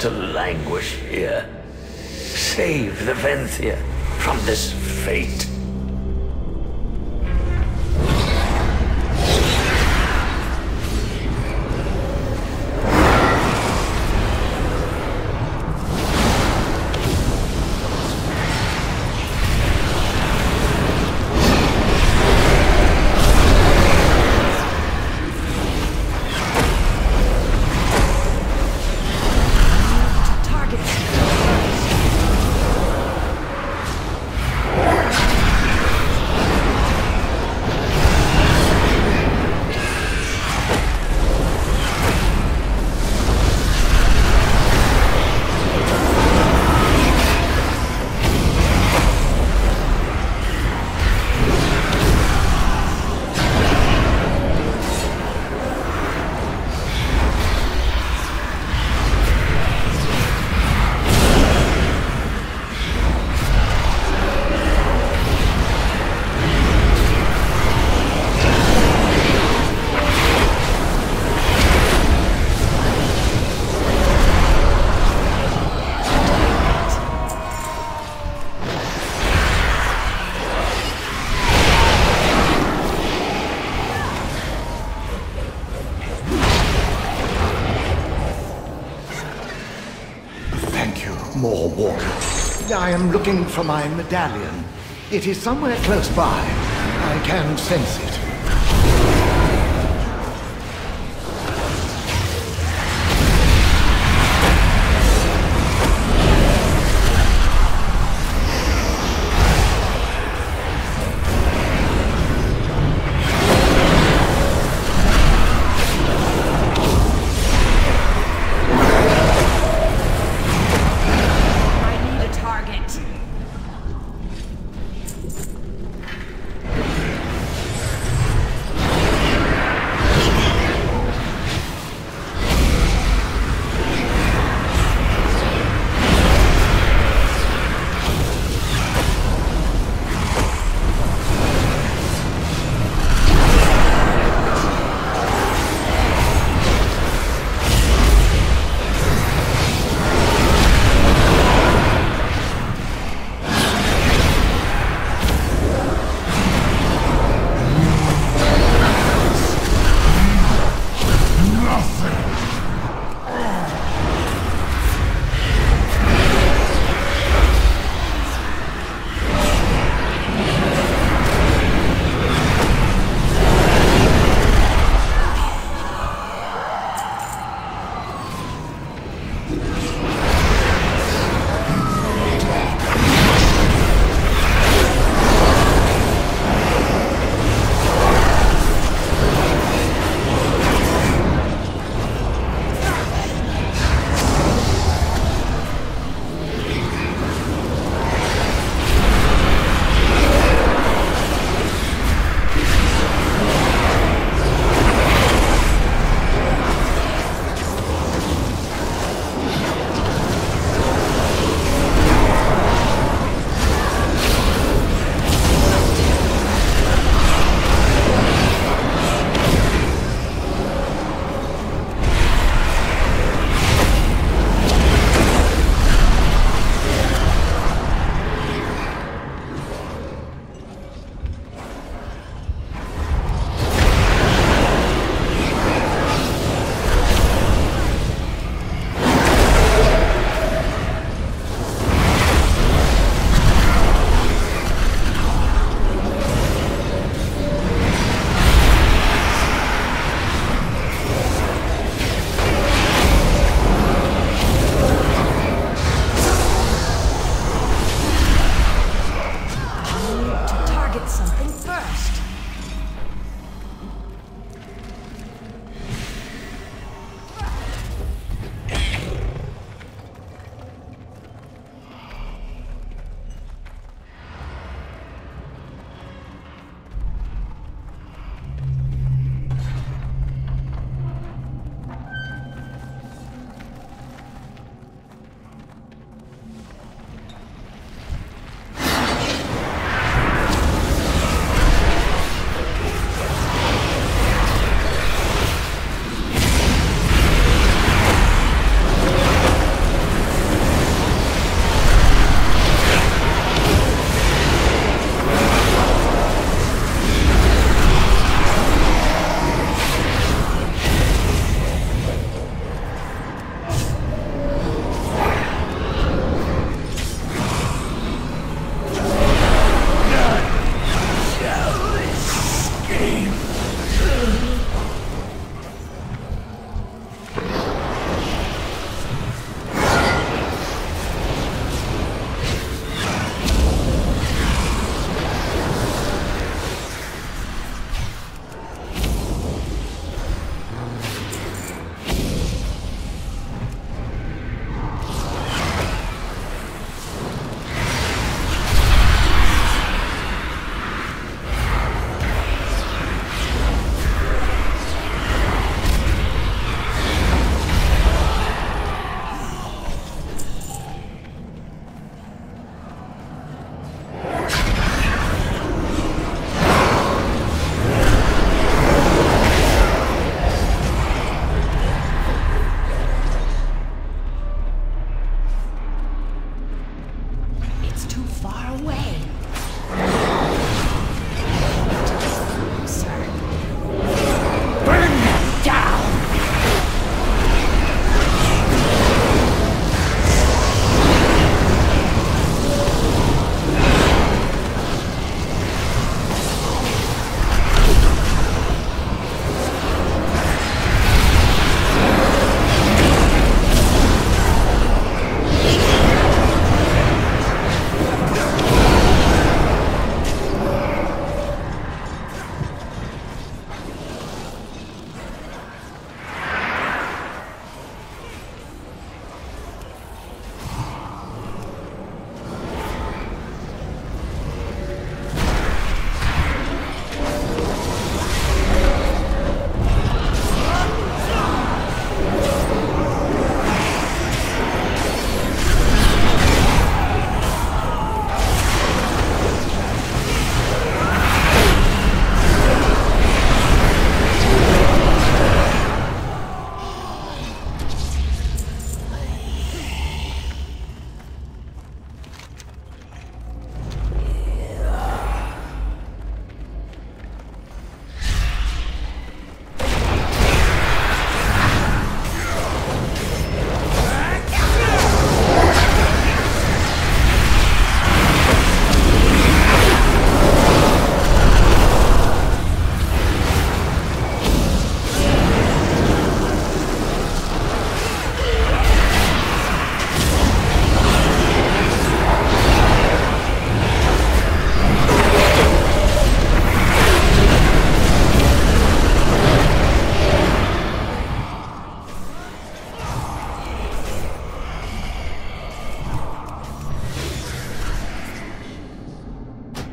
to languish here. Save the Venthyr from this fate. More Walker. I am looking for my medallion. It is somewhere close by. I can sense it.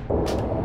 you